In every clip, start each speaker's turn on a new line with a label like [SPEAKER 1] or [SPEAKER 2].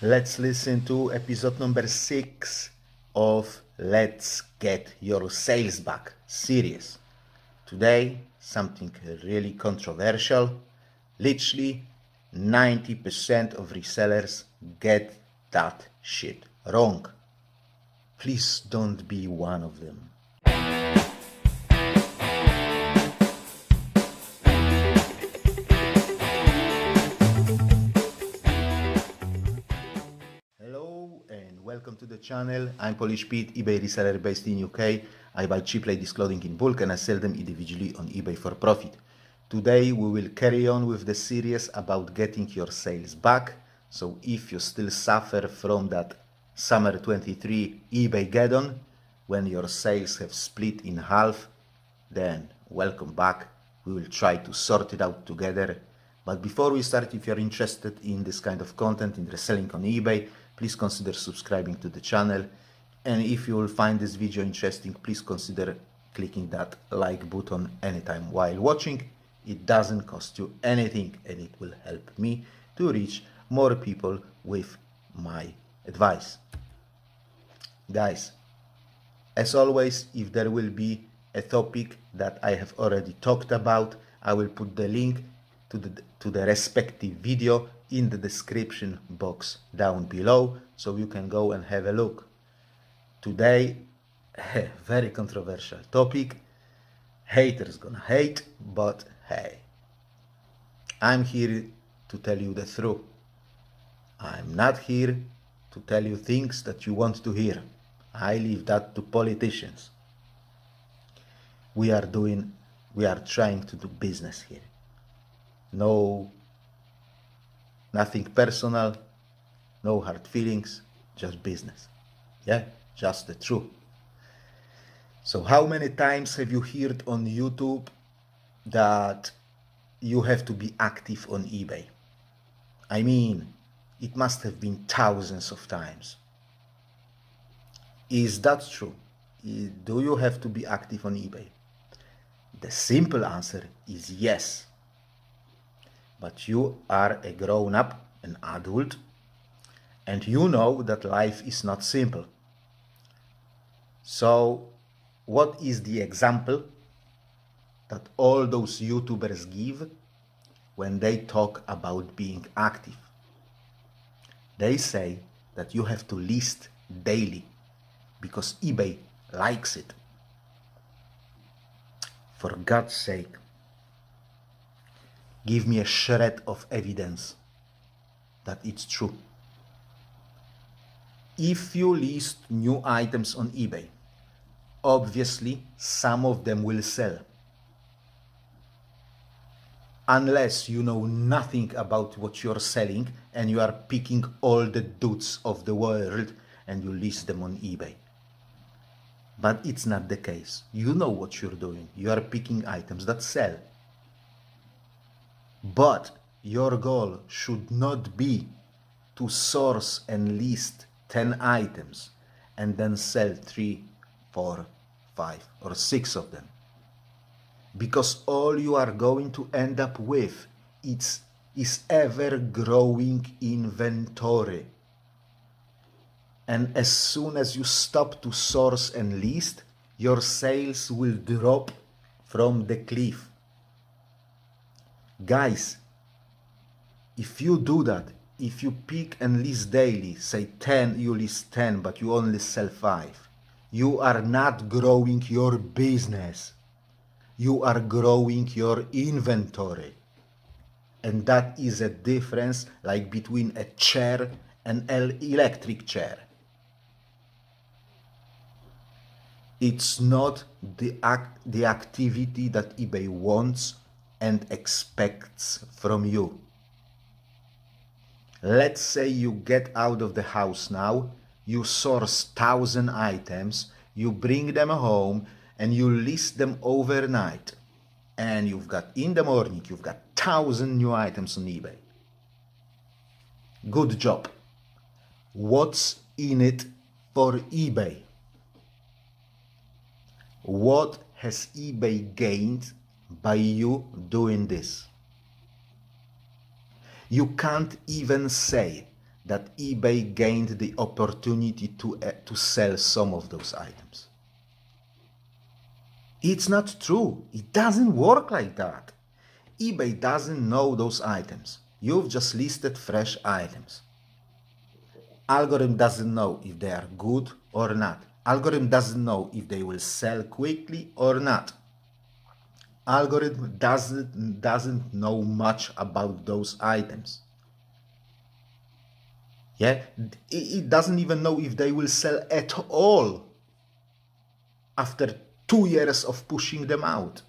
[SPEAKER 1] Let's listen to episode number six of Let's Get Your Sales Back series. Today, something really controversial. Literally, 90% of resellers get that shit wrong. Please don't be one of them. The channel. I'm Polish Pete, eBay reseller based in UK. I buy cheap ladies clothing in bulk and I sell them individually on eBay for profit. Today we will carry on with the series about getting your sales back. So if you still suffer from that summer 23 eBay Geddon, when your sales have split in half, then welcome back. We will try to sort it out together. But before we start, if you're interested in this kind of content, in reselling on eBay, please consider subscribing to the channel. And if you will find this video interesting, please consider clicking that like button anytime while watching. It doesn't cost you anything and it will help me to reach more people with my advice. Guys, as always, if there will be a topic that I have already talked about, I will put the link to the, to the respective video in the description box down below so you can go and have a look. Today, very controversial topic. Haters gonna hate, but hey, I'm here to tell you the truth. I'm not here to tell you things that you want to hear. I leave that to politicians. We are doing, we are trying to do business here. No, nothing personal, no hard feelings, just business. Yeah, just the truth. So, how many times have you heard on YouTube that you have to be active on eBay? I mean, it must have been thousands of times. Is that true? Do you have to be active on eBay? The simple answer is yes. But you are a grown up, an adult, and you know that life is not simple. So, what is the example that all those YouTubers give when they talk about being active? They say that you have to list daily because eBay likes it. For God's sake, give me a shred of evidence that it's true. If you list new items on eBay, obviously some of them will sell. Unless you know nothing about what you're selling and you are picking all the dudes of the world and you list them on eBay. But it's not the case. You know what you're doing. You are picking items that sell. But your goal should not be to source and list 10 items and then sell 3, 4, 5, or 6 of them. Because all you are going to end up with is, is ever growing inventory. And as soon as you stop to source and list, your sales will drop from the cliff. Guys, if you do that, if you pick and list daily, say 10, you list 10, but you only sell 5, you are not growing your business. You are growing your inventory. And that is a difference like between a chair and an electric chair. It's not the, act, the activity that eBay wants and expects from you. Let's say you get out of the house now, you source thousand items, you bring them home, and you list them overnight. And you've got in the morning, you've got thousand new items on eBay. Good job. What's in it for eBay? What has eBay gained by you doing this? You can't even say that eBay gained the opportunity to, uh, to sell some of those items. It's not true. It doesn't work like that. eBay doesn't know those items. You've just listed fresh items. Algorithm doesn't know if they are good or not. Algorithm doesn't know if they will sell quickly or not. Algorithm doesn't, doesn't know much about those items. Yeah, it doesn't even know if they will sell at all after two years of pushing them out.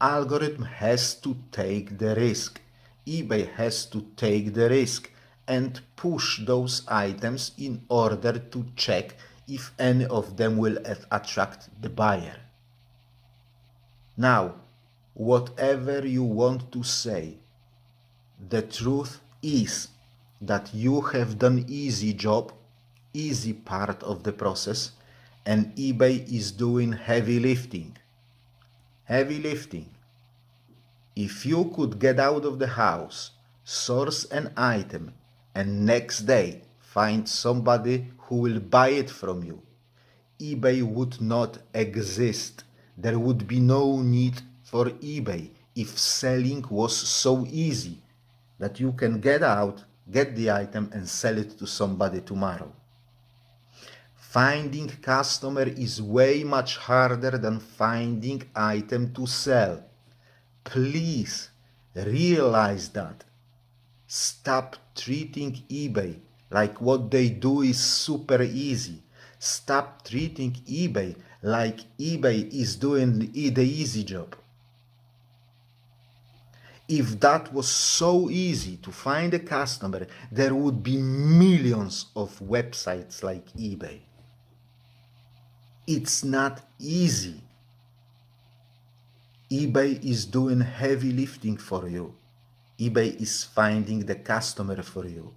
[SPEAKER 1] Algorithm has to take the risk. eBay has to take the risk and push those items in order to check if any of them will attract the buyer. Now, whatever you want to say, the truth is that you have done easy job, easy part of the process, and eBay is doing heavy lifting. Heavy lifting. If you could get out of the house, source an item, and next day find somebody who will buy it from you, eBay would not exist. There would be no need for eBay if selling was so easy that you can get out, get the item, and sell it to somebody tomorrow. Finding customer is way much harder than finding item to sell. Please realize that. Stop treating eBay like what they do is super easy. Stop treating eBay like eBay is doing the easy job. If that was so easy to find a customer, there would be millions of websites like eBay. It's not easy. eBay is doing heavy lifting for you. eBay is finding the customer for you.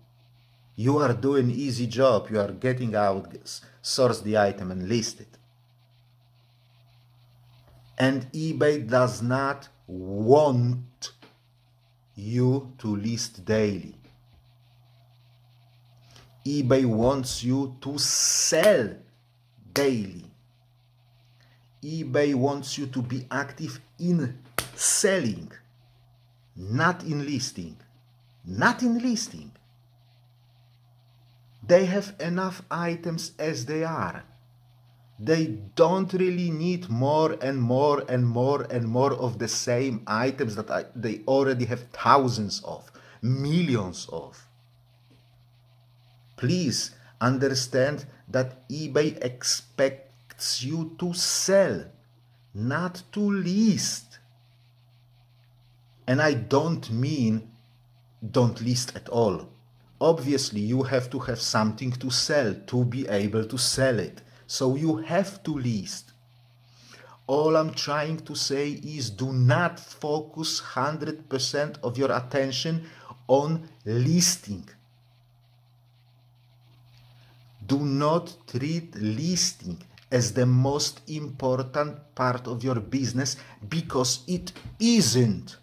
[SPEAKER 1] You are doing easy job. You are getting out, source the item and list it. And eBay does not want you to list daily. eBay wants you to sell daily eBay wants you to be active in selling, not in listing. Not in listing. They have enough items as they are. They don't really need more and more and more and more of the same items that I, they already have thousands of, millions of. Please understand that eBay expects expects you to sell, not to list. And I don't mean don't list at all. Obviously, you have to have something to sell to be able to sell it. So you have to list. All I'm trying to say is do not focus 100% of your attention on listing. Do not treat listing as the most important part of your business because it isn't.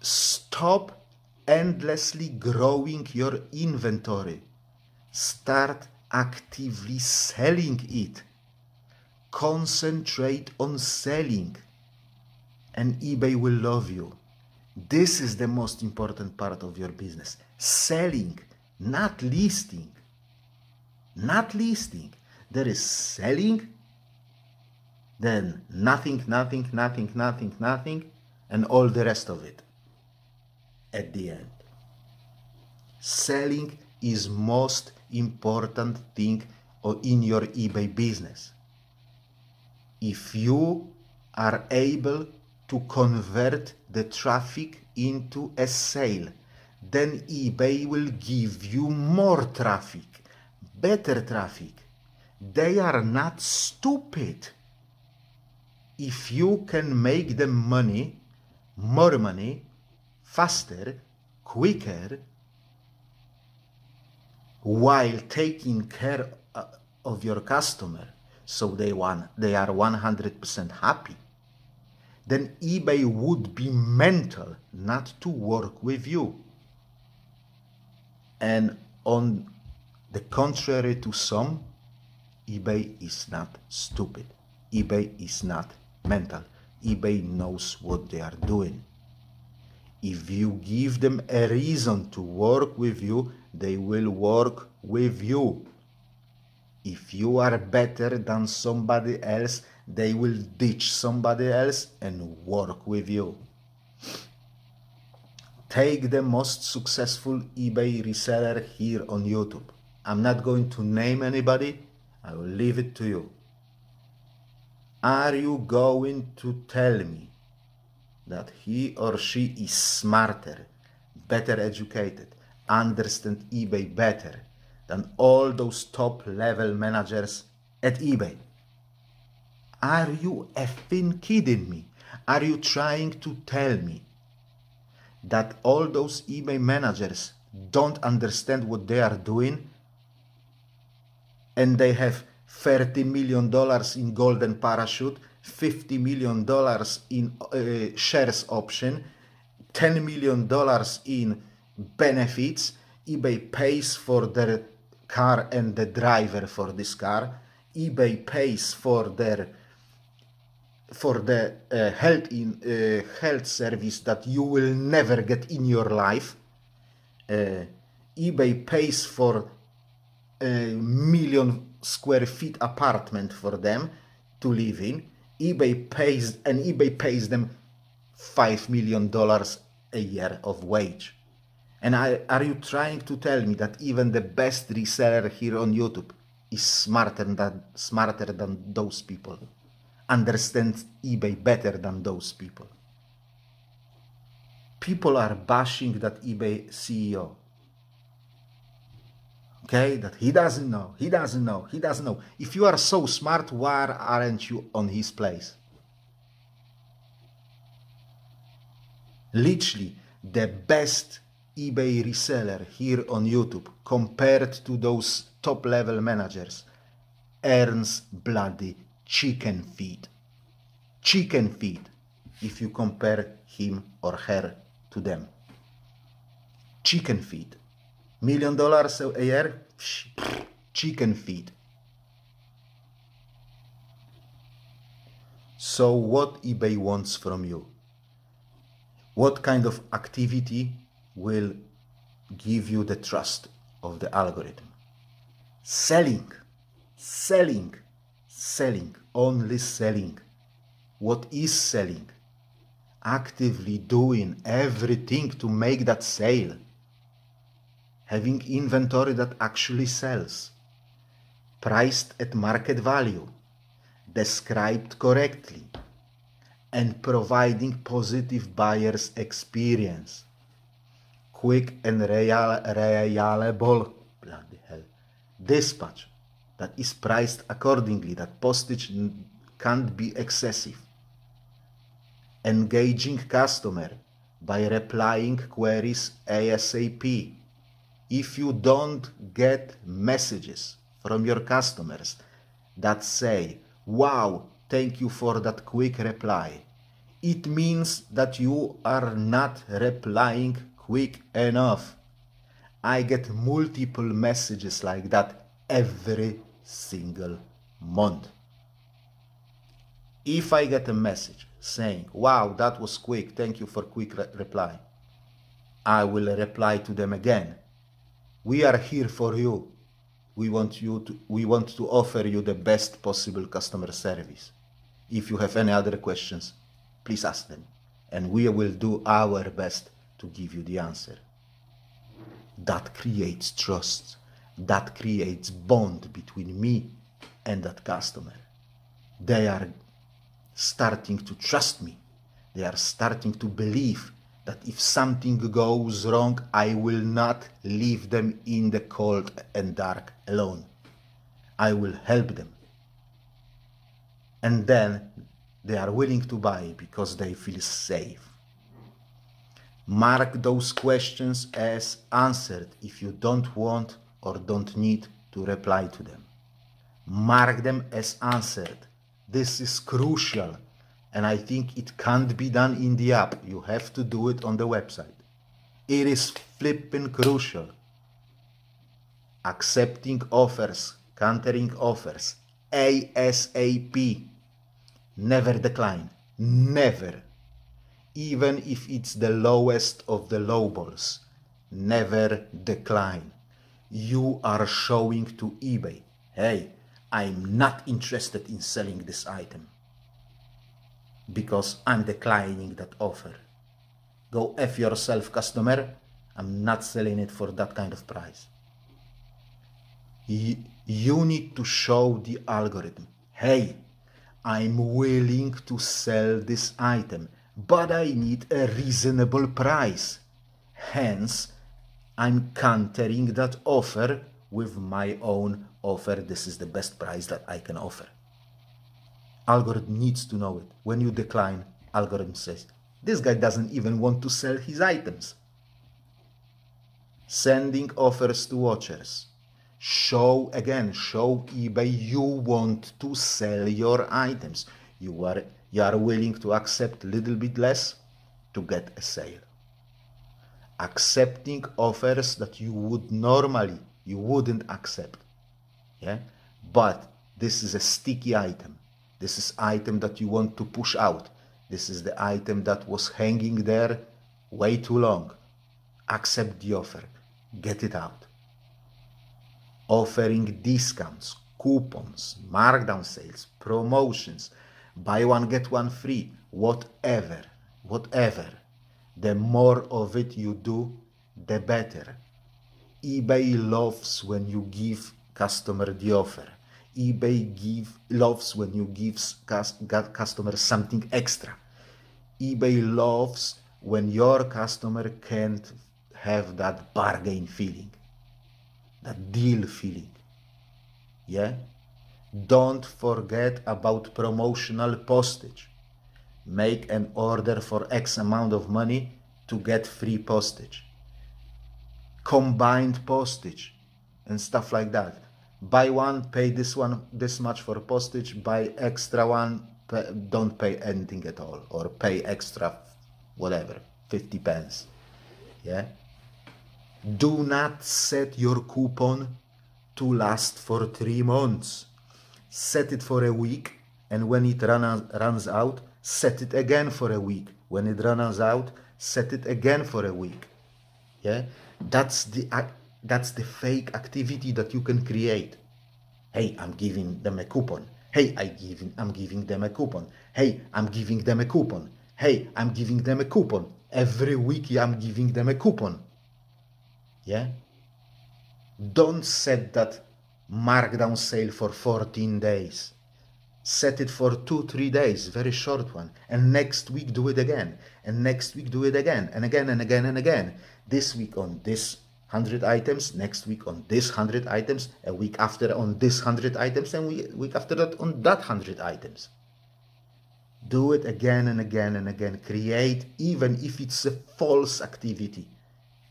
[SPEAKER 1] Stop endlessly growing your inventory. Start actively selling it. Concentrate on selling, and eBay will love you. This is the most important part of your business selling, not listing not listing. There is selling, then nothing, nothing, nothing, nothing, nothing, and all the rest of it at the end. Selling is most important thing in your eBay business. If you are able to convert the traffic into a sale, then eBay will give you more traffic better traffic. They are not stupid. If you can make them money, more money, faster, quicker, while taking care uh, of your customer, so they want they are 100% happy, then eBay would be mental not to work with you. And on the contrary to some, eBay is not stupid. eBay is not mental. eBay knows what they are doing. If you give them a reason to work with you, they will work with you. If you are better than somebody else, they will ditch somebody else and work with you. Take the most successful eBay reseller here on YouTube. I'm not going to name anybody, I will leave it to you. Are you going to tell me that he or she is smarter, better educated, understand eBay better than all those top level managers at eBay? Are you effing kidding me? Are you trying to tell me that all those eBay managers don't understand what they are doing and they have 30 million dollars in golden parachute 50 million dollars in uh, shares option 10 million dollars in benefits. ebay pays for their car and the driver for this car. ebay pays for their for the uh, health in uh, health service that you will never get in your life. Uh, ebay pays for a million square feet apartment for them to live in. ebay pays and ebay pays them 5 million dollars a year of wage and I, are you trying to tell me that even the best reseller here on youtube is smarter than smarter than those people understands eBay better than those people. People are bashing that eBay CEO. Okay, that he doesn't know, he doesn't know, he doesn't know. If you are so smart, why aren't you on his place? Literally, the best eBay reseller here on YouTube compared to those top level managers earns bloody chicken feed. Chicken feed if you compare him or her to them. Chicken feed. Million dollars a year? Chicken feed. So what eBay wants from you? What kind of activity will give you the trust of the algorithm? Selling. Selling selling, only selling. What is selling? Actively doing everything to make that sale. Having inventory that actually sells. Priced at market value. Described correctly. And providing positive buyer's experience. Quick and reliable, bloody hell, dispatch that is priced accordingly, that postage can't be excessive. Engaging customer by replying queries ASAP. If you don't get messages from your customers that say, wow, thank you for that quick reply, it means that you are not replying quick enough. I get multiple messages like that every single month. If I get a message saying, wow, that was quick, thank you for quick re reply, I will reply to them again. We are here for you. We want you to, we want to offer you the best possible customer service. If you have any other questions, please ask them and we will do our best to give you the answer. That creates trust that creates bond between me and that customer. They are starting to trust me. They are starting to believe that if something goes wrong, I will not leave them in the cold and dark alone. I will help them. And then they are willing to buy because they feel safe. Mark those questions as answered if you don't want or don't need to reply to them. Mark them as answered. This is crucial And I think it can't be done in the app. You have to do it on the website. It is flipping crucial. Accepting offers, countering offers, ASAP. Never decline. Never. Even if it's the lowest of the low balls. Never decline. You are showing to eBay, hey, I'm not interested in selling this item because I'm declining that offer. Go F yourself, customer. I'm not selling it for that kind of price. You need to show the algorithm, hey, I'm willing to sell this item, but I need a reasonable price. Hence, I'm countering that offer with my own offer. This is the best price that I can offer. Algorithm needs to know it. When you decline, algorithm says, this guy doesn't even want to sell his items. Sending offers to watchers. Show again, show eBay you want to sell your items. You are, you are willing to accept a little bit less to get a sale. Accepting offers that you would normally, you wouldn't accept. Yeah? But this is a sticky item. This is item that you want to push out. This is the item that was hanging there way too long. Accept the offer. Get it out. Offering discounts, coupons, markdown sales, promotions, buy one get one free, whatever, whatever. The more of it you do, the better. eBay loves when you give customer the offer. eBay give, loves when you give customer something extra. eBay loves when your customer can't have that bargain feeling, that deal feeling. Yeah? Don't forget about promotional postage. Make an order for X amount of money to get free postage. Combined postage and stuff like that. Buy one pay this one this much for postage. Buy extra one pay, don't pay anything at all. Or pay extra whatever 50 pence. Yeah? Do not set your coupon to last for three months set it for a week and when it run, runs out set it again for a week when it runs out set it again for a week yeah that's the that's the fake activity that you can create. Hey, I'm giving them a coupon. Hey, I giving, I'm giving them a coupon. Hey, I'm giving them a coupon. Hey, I'm giving them a coupon. Every week I'm giving them a coupon. Yeah? Don't set that markdown sale for 14 days. Set it for two, three days, very short one. And next week do it again. And next week do it again. And again and again and again. This week on this 100 items, next week on this 100 items, a week after on this 100 items, and we, week after that on that 100 items. Do it again and again and again. Create, even if it's a false activity.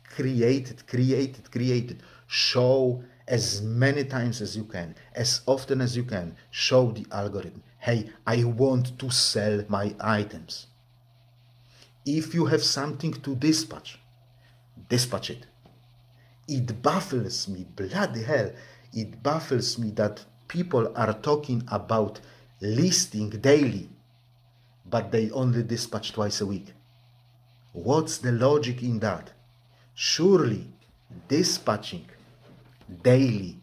[SPEAKER 1] Create it, create it, create it. Show as many times as you can, as often as you can. Show the algorithm, hey, I want to sell my items. If you have something to dispatch, dispatch it it baffles me, bloody hell, it baffles me that people are talking about listing daily, but they only dispatch twice a week. What's the logic in that? Surely dispatching daily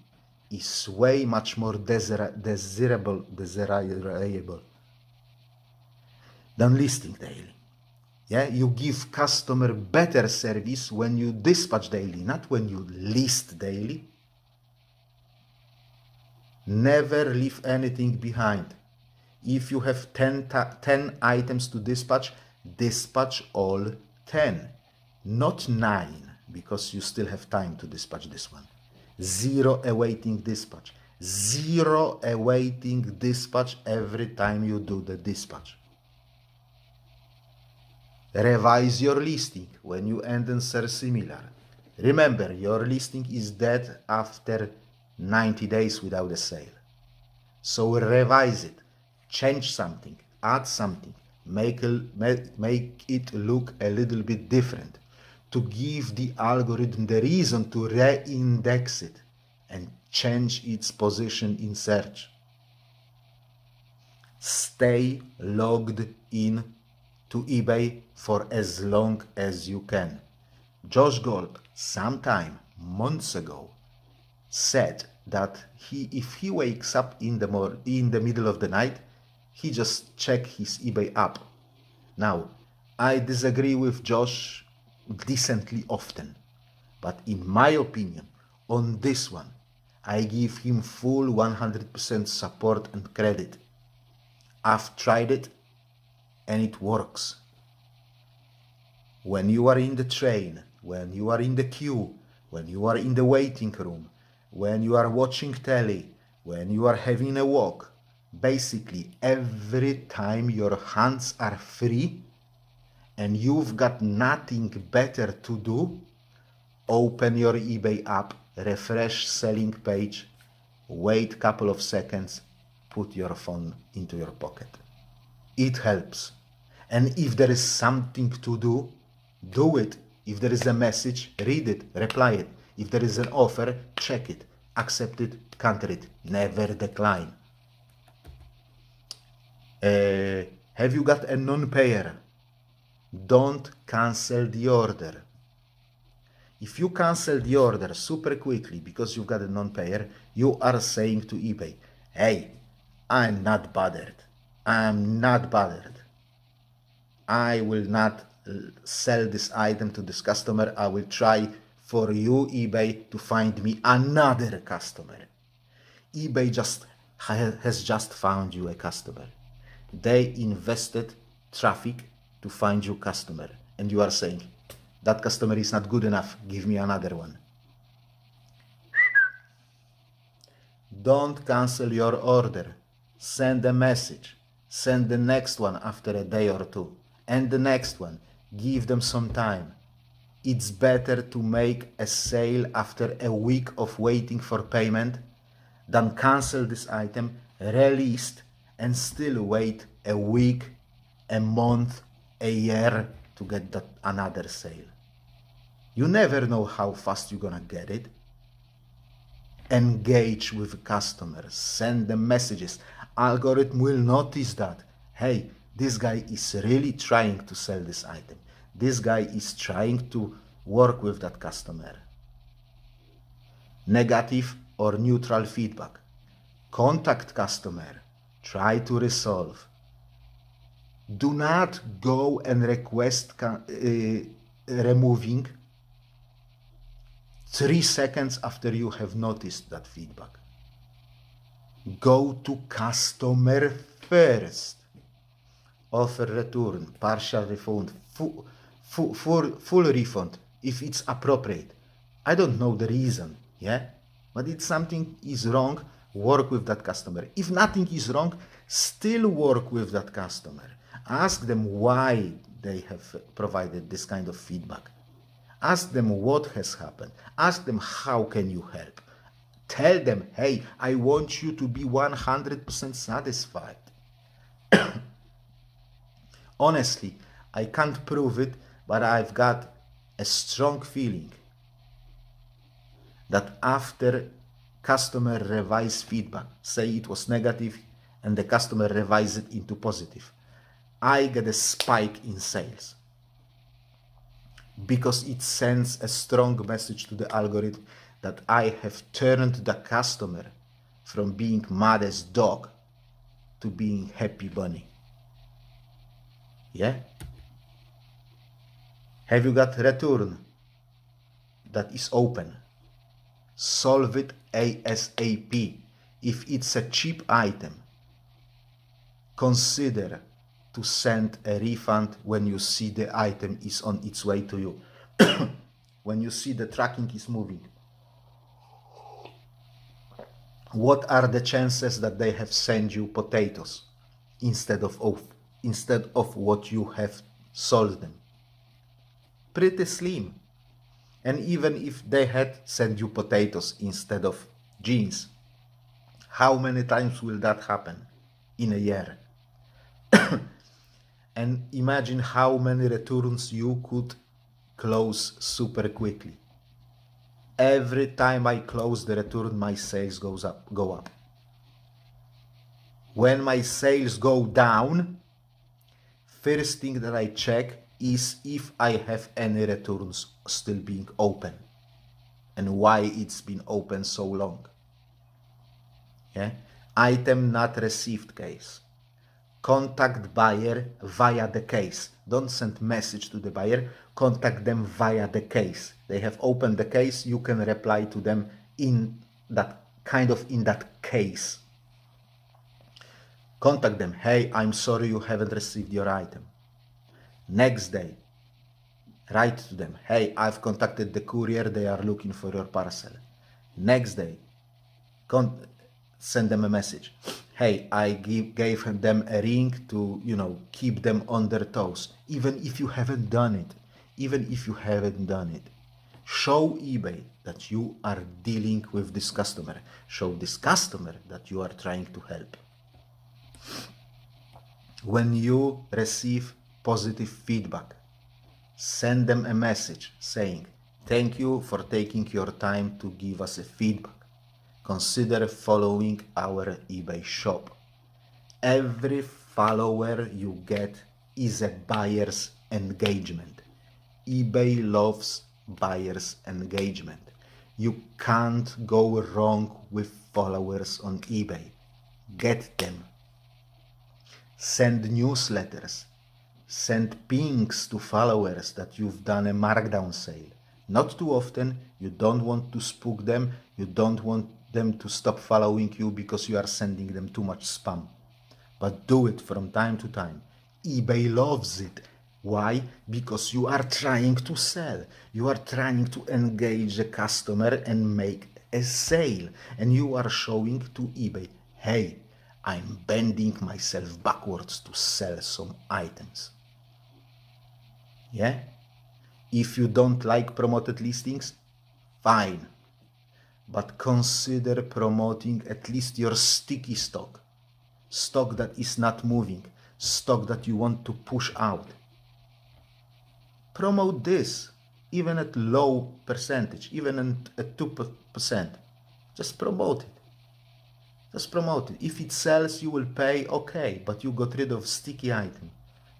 [SPEAKER 1] is way much more desirable, desirable than listing daily. Yeah, you give customer better service when you dispatch daily, not when you list daily. Never leave anything behind. If you have 10, 10 items to dispatch, dispatch all 10, not 9, because you still have time to dispatch this one. Zero awaiting dispatch. Zero awaiting dispatch every time you do the dispatch. Revise your listing when you end answer similar. Remember, your listing is dead after 90 days without a sale. So revise it, change something, add something, make, make it look a little bit different, to give the algorithm the reason to re-index it and change its position in search. Stay logged in to eBay for as long as you can. Josh Gold, sometime months ago, said that he, if he wakes up in the mor- in the middle of the night, he just check his eBay app. Now, I disagree with Josh decently often, but in my opinion, on this one, I give him full 100% support and credit. I've tried it and it works. When you are in the train, when you are in the queue, when you are in the waiting room, when you are watching telly, when you are having a walk, basically every time your hands are free and you've got nothing better to do, open your eBay app, refresh selling page, wait couple of seconds, put your phone into your pocket. It helps. And if there is something to do, do it. If there is a message, read it, reply it. If there is an offer, check it, accept it, counter it, never decline. Uh, have you got a non-payer? Don't cancel the order. If you cancel the order super quickly because you've got a non-payer, you are saying to eBay, hey, I'm not bothered. I'm not bothered. I will not uh, sell this item to this customer. I will try for you, eBay, to find me another customer. eBay just has just found you a customer. They invested traffic to find you customer. And you are saying, that customer is not good enough. Give me another one. Don't cancel your order. Send a message. Send the next one after a day or two. And the next one. Give them some time. It's better to make a sale after a week of waiting for payment than cancel this item, released, and still wait a week, a month, a year to get that another sale. You never know how fast you're gonna get it. Engage with customers, send them messages. Algorithm will notice that, hey, this guy is really trying to sell this item. This guy is trying to work with that customer. Negative or neutral feedback. Contact customer. Try to resolve. Do not go and request uh, removing three seconds after you have noticed that feedback. Go to customer first. Offer return, partial refund, full, full, full, full refund if it's appropriate. I don't know the reason, yeah? But if something is wrong, work with that customer. If nothing is wrong, still work with that customer. Ask them why they have provided this kind of feedback. Ask them what has happened. Ask them how can you help. Tell them, hey, I want you to be 100% satisfied. Honestly, I can't prove it, but I've got a strong feeling that after customer revise feedback, say it was negative and the customer revise it into positive, I get a spike in sales because it sends a strong message to the algorithm that I have turned the customer from being mad as dog to being happy bunny. Yeah? Have you got return that is open? Solve it ASAP. If it's a cheap item, consider to send a refund when you see the item is on its way to you. when you see the tracking is moving. What are the chances that they have sent you potatoes instead of, of instead of what you have sold them? Pretty slim. And even if they had sent you potatoes instead of jeans, how many times will that happen in a year? And imagine how many returns you could close super quickly. Every time I close the return, my sales goes up, go up. When my sales go down, first thing that I check is if I have any returns still being open and why it's been open so long. Yeah? Item not received case. Contact buyer via the case. Don't send message to the buyer. Contact them via the case. They have opened the case. You can reply to them in that kind of in that case. Contact them. Hey, I'm sorry you haven't received your item. Next day, write to them. Hey, I've contacted the courier. They are looking for your parcel. Next day, send them a message. Hey, I give, gave them a ring to, you know, keep them on their toes. Even if you haven't done it, even if you haven't done it, show eBay that you are dealing with this customer. Show this customer that you are trying to help. When you receive positive feedback, send them a message saying, Thank you for taking your time to give us a feedback. Consider following our eBay shop. Every follower you get is a buyer's engagement. eBay loves buyer's engagement. You can't go wrong with followers on eBay. Get them. Send newsletters. Send pings to followers that you've done a markdown sale. Not too often, you don't want to spook them, you don't want them to stop following you because you are sending them too much spam. But do it from time to time. eBay loves it. Why? Because you are trying to sell. You are trying to engage a customer and make a sale. And you are showing to eBay, hey, I'm bending myself backwards to sell some items. Yeah? If you don't like promoted listings, fine. But consider promoting at least your sticky stock. Stock that is not moving. Stock that you want to push out. Promote this, even at low percentage, even at 2%. Just promote it. Just promote it. If it sells, you will pay, okay, but you got rid of sticky item.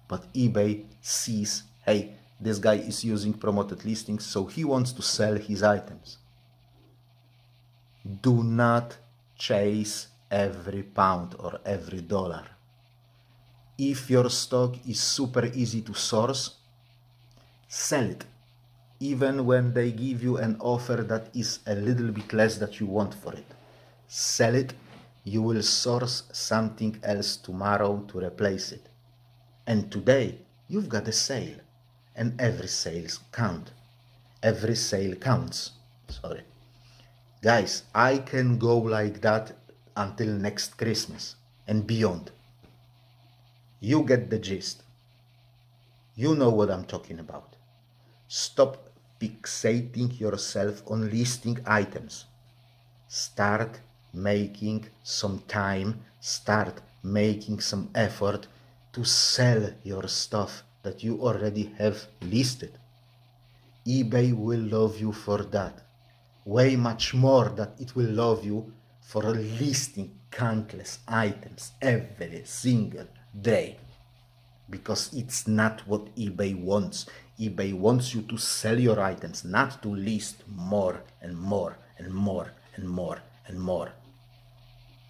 [SPEAKER 1] But eBay sees, hey, this guy is using promoted listings, so he wants to sell his items. Do not chase every pound or every dollar. If your stock is super easy to source, sell it. Even when they give you an offer that is a little bit less that you want for it. Sell it, you will source something else tomorrow to replace it. And today, you've got a sale and every sales count. Every sale counts. Sorry. Guys, I can go like that until next Christmas and beyond. You get the gist. You know what I'm talking about. Stop fixating yourself on listing items. Start making some time, start making some effort to sell your stuff that you already have listed. eBay will love you for that. Way much more that it will love you for listing countless items every single day. Because it's not what eBay wants. eBay wants you to sell your items, not to list more and more and more and more and more.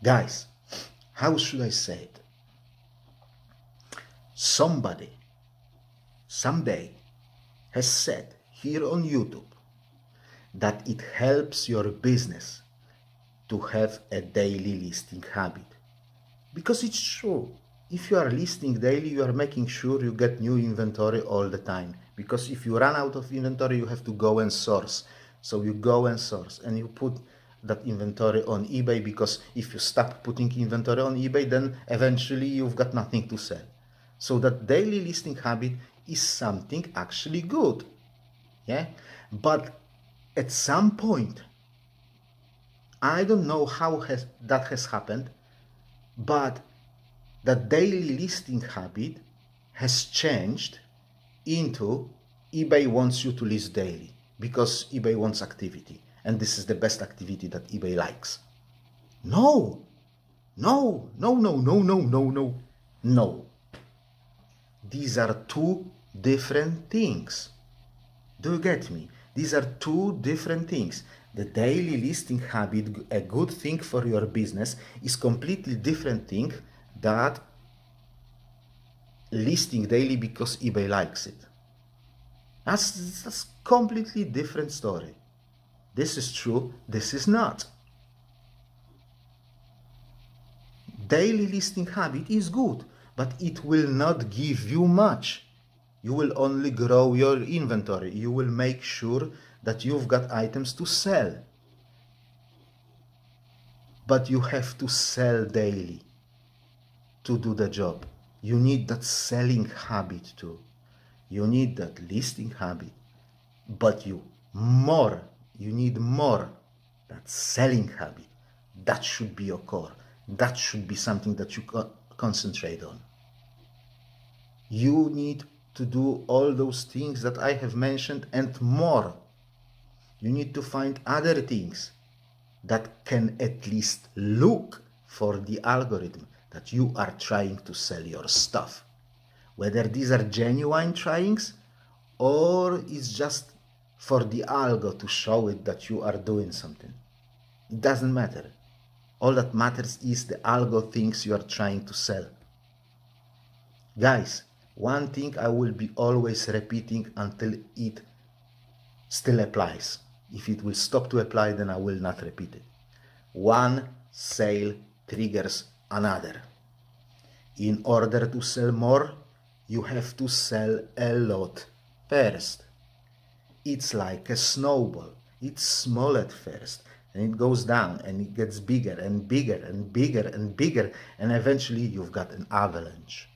[SPEAKER 1] Guys, how should I say it? Somebody someday has said here on YouTube that it helps your business to have a daily listing habit. Because it's true. If you are listing daily, you are making sure you get new inventory all the time. Because if you run out of inventory, you have to go and source. So you go and source and you put that inventory on eBay because if you stop putting inventory on eBay, then eventually you've got nothing to sell. So that daily listing habit is something actually good. Yeah. But at some point, I don't know how has, that has happened, but the daily listing habit has changed into eBay wants you to list daily because eBay wants activity and this is the best activity that eBay likes. No, no, no, no, no, no, no, no, no. These are two different things. Do you get me? These are two different things. The daily listing habit, a good thing for your business, is completely different thing that listing daily because eBay likes it. That's, that's completely different story. This is true, this is not. Daily listing habit is good, but it will not give you much. You will only grow your inventory. You will make sure that you've got items to sell. But you have to sell daily to do the job. You need that selling habit too. You need that listing habit. But you more, you need more that selling habit. That should be your core. That should be something that you co- concentrate on. You need to do all those things that I have mentioned and more. You need to find other things that can at least look for the algorithm that you are trying to sell your stuff. Whether these are genuine tryings or it's just for the algo to show it that you are doing something. It doesn't matter. All that matters is the algo thinks you are trying to sell. Guys, one thing I will be always repeating until it still applies. If it will stop to apply, then I will not repeat it. One sale triggers another. In order to sell more, you have to sell a lot first. It's like a snowball. It's small at first and it goes down and it gets bigger and bigger and bigger and bigger and eventually you've got an avalanche.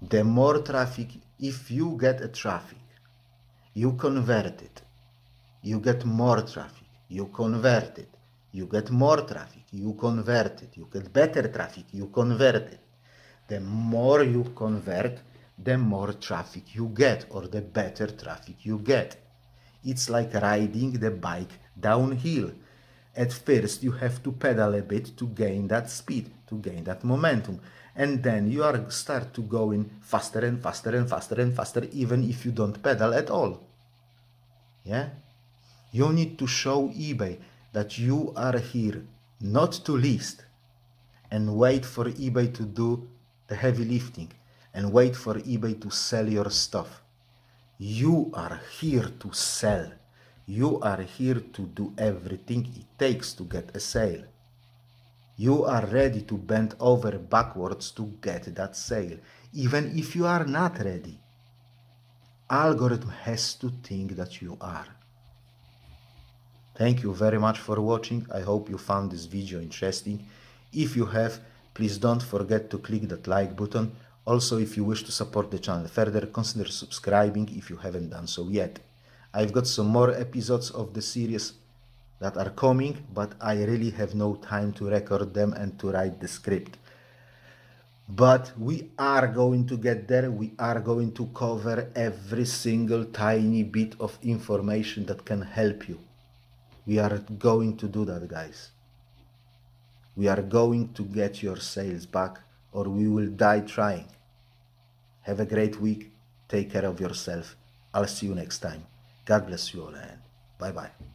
[SPEAKER 1] The more traffic, if you get a traffic, you convert it, you get more traffic, you convert it, you get more traffic, you convert it, you get better traffic, you convert it. The more you convert, the more traffic you get or the better traffic you get. It's like riding the bike downhill. At first you have to pedal a bit to gain that speed, to gain that momentum. And then you are start to going faster and faster and faster and faster even if you don't pedal at all. Yeah? You need to show eBay that you are here not to list and wait for eBay to do the heavy lifting and wait for eBay to sell your stuff. You are here to sell. You are here to do everything it takes to get a sale. You are ready to bend over backwards to get that sale, even if you are not ready. Algorithm has to think that you are. Thank you very much for watching. I hope you found this video interesting. If you have, please don't forget to click that like button. Also, if you wish to support the channel further, consider subscribing if you haven't done so yet. I've got some more episodes of the series that are coming, but I really have no time to record them and to write the script. But we are going to get there. We are going to cover every single tiny bit of information that can help you. We are going to do that, guys. We are going to get your sales back or we will die trying. Have a great week. Take care of yourself. I'll see you next time. God bless you all and bye bye.